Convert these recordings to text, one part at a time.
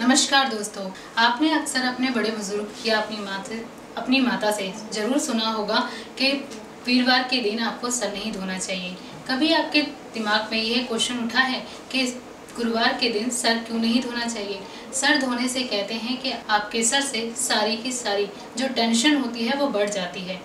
नमस्कार दोस्तों, आपने अक्सर अपने बड़े बुज़ुर्ग या अपनी माँ से अपनी माता से ज़रूर सुना होगा कि वीरवार के दिन आपको सर नहीं धोना चाहिए। कभी आपके दिमाग में यह क्वेश्चन उठा है कि गुरुवार के दिन सर क्यों नहीं धोना चाहिए? सर धोने से कहते हैं कि आपके सर से सारी की सारी जो टेंशन होती है वो बढ़ जाती है।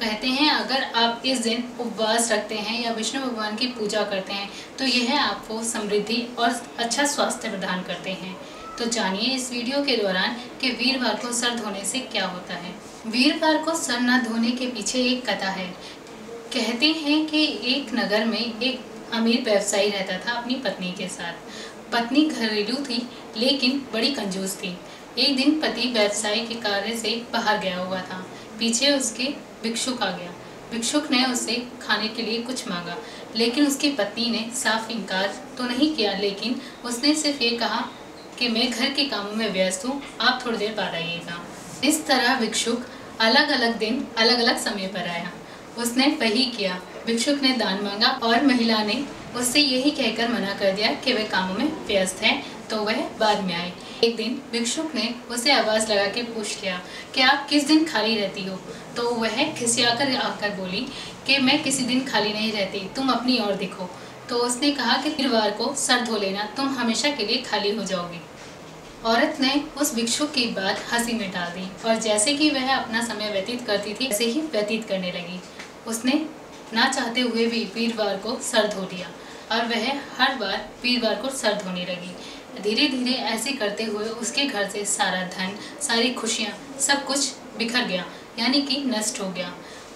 कहते हैं, अगर आप इस दिन उपवास रखते हैं या विष्णु भगवान की पूजा करते हैं तो यह आपको समृद्धि और अच्छा स्वास्थ्य प्रदान करते हैं। तो जानिए इस वीडियो के दौरान कि वीरवार को सर धोने से क्या होता है। वीरवार को सर न धोने के पीछे एक कथा है। कहते हैं कि एक नगर में एक अमीर व्यवसायी रहता था अपनी पत्नी के साथ। पत्नी घरेलू थी, लेकिन बड़ी कंजूस थी। एक दिन पति व्यवसाय के कार्य से बाहर गया हुआ था। पीछे उसके भिक्षुक आ गया। भिक्षुक ने उसे खाने के लिए कुछ मांगा, लेकिन उसकी पत्नी ने साफ़ इनकार तो नहीं किया, लेकिन उसने सिर्फ़ ये कहा कि मैं घर के कामों में व्यस्त हूँ, आप थोड़ी देर बाद आइएगा। इस तरह भिक्षुक अलग अलग दिन अलग अलग समय पर आया। उसने वही किया। भिक्षुक ने दान मांगा और महिला ने उससे यही कहकर मना कर दिया कि वह कामों में व्यस्त है तो वह बाद में आए। एक दिन भिक्षुक ने उसे आवाज़ लगा के पूछ लिया, कि आप किस दिन खाली रहती हो? तो वह खिसियाकर आकर बोली, कि मैं किसी दिन खाली नहीं रहती, तुम अपनी ओर दिखो। तो उसने कहा कि वीरवार को सर धो लेना, तुम हमेशा के लिए खाली हो जाओगी। औरत ने उस भिक्षुक की बात हँसी में डाल दी और जैसे कि वह अपना समय व्यतीत करती थी, वैसे ही व्यतीत करने लगी। उसने ना चाहते हुए भी वीरवार को सर धो लिया और वह हर बार वीरवार को सर धोने लगी। धीरे धीरे ऐसे करते हुए उसके घर से सारा धन, सारी खुशियाँ, सब कुछ बिखर गया, यानी कि नष्ट हो गया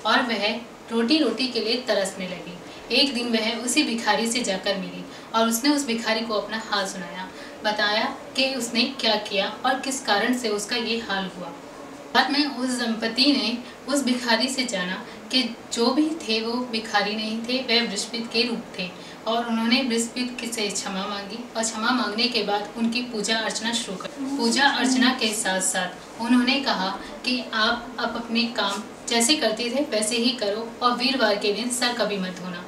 और वह रोटी रोटी के लिए तरसने लगी। एक दिन वह उसी भिखारी से जाकर मिली और उसने उस भिखारी को अपना हाल सुनाया, बताया कि उसने क्या किया और किस कारण से उसका ये हाल हुआ। बाद में उस दंपति ने उस भिखारी से जाना कि जो भी थे वो भिखारी नहीं थे, वह बृहस्पति के रूप थे और उन्होंने बृहस्पति से क्षमा मांगी और क्षमा मांगने के बाद उनकी पूजा अर्चना शुरू कर पूजा अर्चना के साथ साथ उन्होंने कहा कि आप अब अपने काम जैसे करते थे, वैसे ही करो और वीरवार के दिन सर कभी मत होना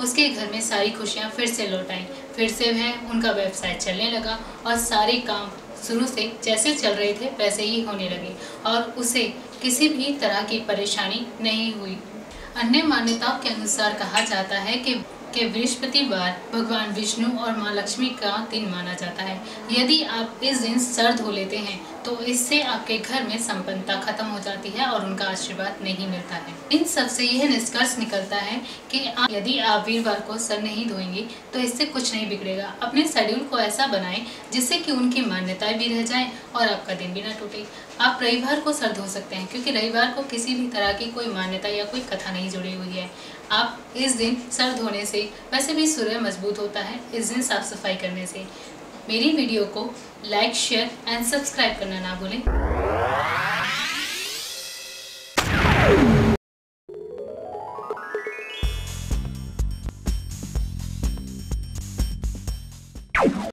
उसके घर में सारी खुशियाँ फिर से लौट आई। फिर से वह उनका व्यवसाय चलने लगा और सारे काम शुरू से जैसे चल रहे थे, वैसे ही होने लगे और उसे किसी भी तरह की परेशानी नहीं हुई। अन्य मान्यताओं के अनुसार कहा जाता है कि कि बृहस्पतिवार भगवान विष्णु और माँ लक्ष्मी का दिन माना जाता है। यदि आप इस दिन सर धो लेते हैं तो इससे आपके घर में संपन्नता खत्म हो जाती है और उनका आशीर्वाद नहीं मिलता है। इन सबसे यह निष्कर्ष निकलता है कि आप यदि आप वीरवार को सर नहीं धोएँगे तो इससे कुछ नहीं बिगड़ेगा। अपने शेड्यूल को ऐसा बनाएँ, जिससे कि उनकी मान्यताएँ भी रह जाए और आपका दिन भी ना टूटे। आप रविवार को सर धो सकते हैं, क्योंकि रविवार को किसी भी तरह की कोई मान्यता या कोई कथा नहीं जुड़ी हुई है। आप इस दिन सर धोने से वैसे भी सूर्य मज़बूत होता है, इस दिन साफ़ सफ़ाई करने से। मेरी वीडियो को लाइक शेयर एंड सब्सक्राइब करना ना भूलें।